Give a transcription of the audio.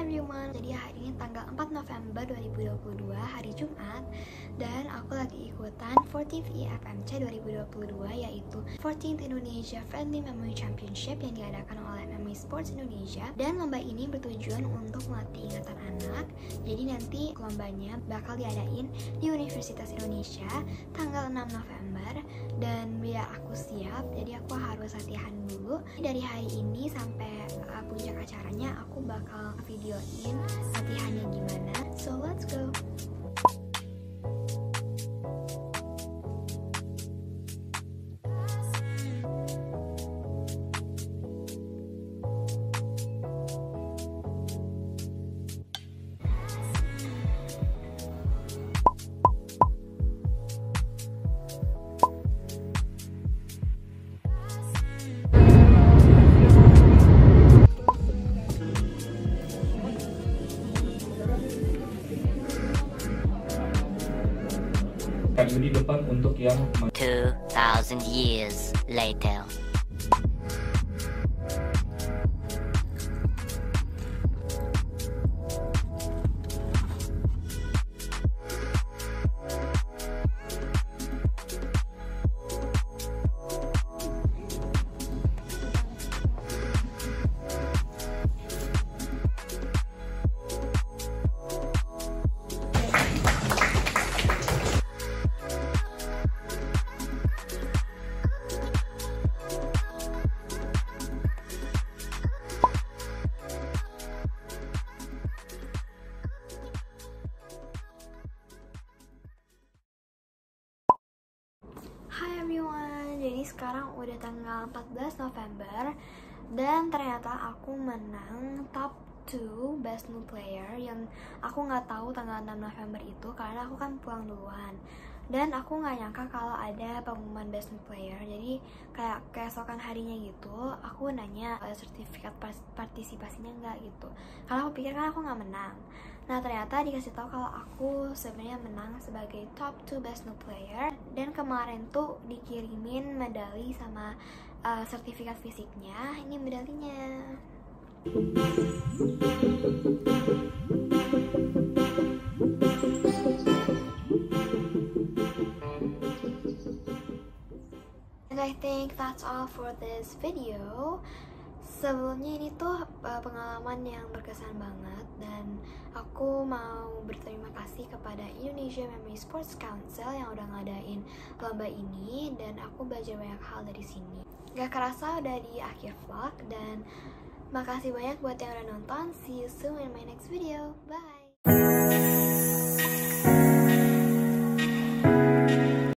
Everyone, jadi hari ini tanggal 4 November 2022, hari Jumat. Dan aku lagi ikutan 14th IFMC 2022 yaitu 14th Indonesia Friendly Memory Championship yang diadakan oleh Memory Sports Indonesia. Dan lomba ini bertujuan untuk melatih ingatan anak. Jadi nanti lombanya bakal diadain di Universitas Indonesia tanggal 6 November. Dan biar aku siap, jadi aku harus latihan dulu. Dari hari ini sampai puncak acaranya aku bakal videoin latihannya gimana. So let's go kami di depan untuk yang 2,000 years later. Hai everyone, jadi sekarang udah tanggal 14 November Dan ternyata aku menang top 2 best new player Yang aku nggak tahu tanggal 6 November itu karena aku kan pulang duluan Dan aku nggak nyangka kalau ada pengumuman best new player Jadi kayak keesokan harinya gitu Aku nanya "Eh, sertifikat pas- partisipasinya nggak gitu Karena aku pikir kan aku nggak menang Nah ternyata dikasih tahu kalau aku sebenarnya menang sebagai top 2 best new player dan kemarin tuh dikirimin medali sama uh, sertifikat fisiknya. Ini medalinya. And I think that's all for this video. Sebelumnya ini tuh uh, pengalaman yang berkesan banget dan aku mau berterima kasih kepada Indonesia Memory Sports Council yang udah ngadain lomba ini dan aku belajar banyak hal dari sini. Gak kerasa udah di akhir vlog dan makasih banyak buat yang udah nonton. See you soon in my next video. Bye.